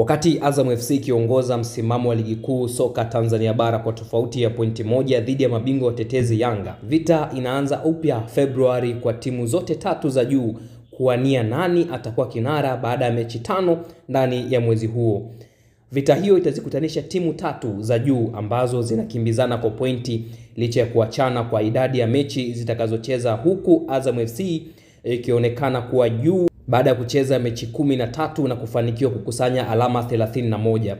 Wakati Azam FC ikiongoza msimamo wa ligi kuu soka Tanzania bara kwa tofauti ya pointi moja dhidi ya mabingwa watetezi Yanga, vita inaanza upya Februari kwa timu zote tatu za juu kuwania nani atakuwa kinara baada ya mechi tano ndani ya mwezi huo. Vita hiyo itazikutanisha timu tatu za juu ambazo zinakimbizana kwa pointi licha ya kuachana kwa idadi ya mechi zitakazocheza, huku Azam FC ikionekana kuwa juu baada ya kucheza mechi kumi na tatu na kufanikiwa kukusanya alama 31.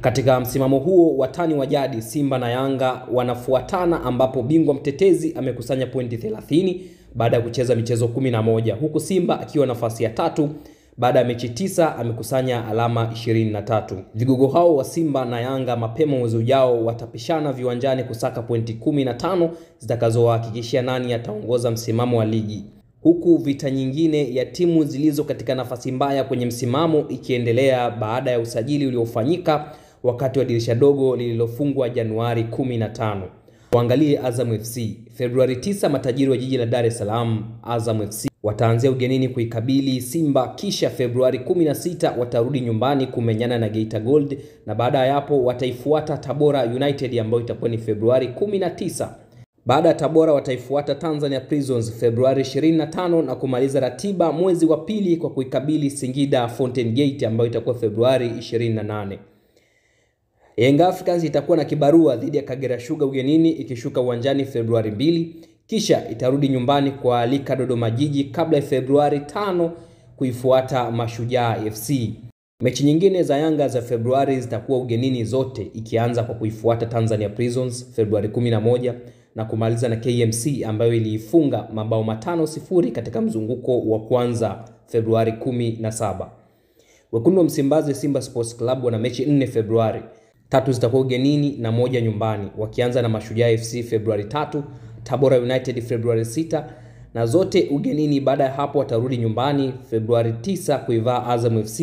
Katika msimamo huo, watani wa jadi Simba na Yanga wanafuatana ambapo bingwa mtetezi amekusanya pointi 30 baada ya kucheza michezo 11 huku Simba akiwa nafasi ya tatu baada ya mechi tisa amekusanya alama 23. Vigogo hao wa Simba na Yanga mapema mwezi ujao watapishana viwanjani kusaka pointi 15 zitakazowahakikishia nani ataongoza msimamo wa ligi huku vita nyingine ya timu zilizo katika nafasi mbaya kwenye msimamo ikiendelea baada ya usajili uliofanyika wakati wa dirisha dogo lililofungwa Januari 15. Waangalie Azam FC. Februari 9, matajiri wa jiji la Dar es Salaam Azam FC wataanzia ugenini kuikabili Simba, kisha Februari 16 watarudi nyumbani kumenyana na Geita Gold, na baada ya hapo wataifuata Tabora United ambayo itakuwa ni Februari 19. Baada ya Tabora wataifuata Tanzania Prisons Februari 25 na kumaliza ratiba mwezi wa pili kwa kuikabili Singida Fountain Gate ambayo itakuwa Februari 28. Young Africans itakuwa na kibarua dhidi ya Kagera Sugar ugenini ikishuka uwanjani Februari 2, kisha itarudi nyumbani kwa Lika Dodoma Jiji kabla ya Februari 5 kuifuata Mashujaa FC. Mechi nyingine za Yanga za Februari zitakuwa ugenini zote ikianza kwa kuifuata Tanzania Prisons Februari 11 na kumaliza na KMC ambayo iliifunga mabao matano sifuri katika mzunguko wa kwanza Februari 17. Wekundu wa Msimbazi Simba Sports Club wana mechi 4 Februari, tatu zitakuwa ugenini na moja nyumbani, wakianza na Mashujaa FC Februari 3, Tabora United Februari 6 na zote ugenini. Baada ya hapo watarudi nyumbani Februari 9 kuivaa Azam FC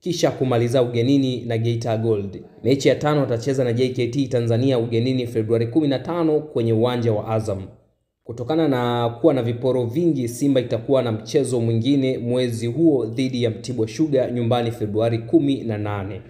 kisha kumaliza ugenini na Geita Gold. Mechi ya tano atacheza na JKT Tanzania ugenini Februari 15 kwenye uwanja wa Azam. Kutokana na kuwa na viporo vingi, Simba itakuwa na mchezo mwingine mwezi huo dhidi ya Mtibwa Sugar nyumbani Februari 18.